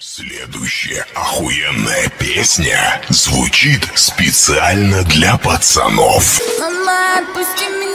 Следующая охуенная песня звучит специально для пацанов. Мама, отпусти меня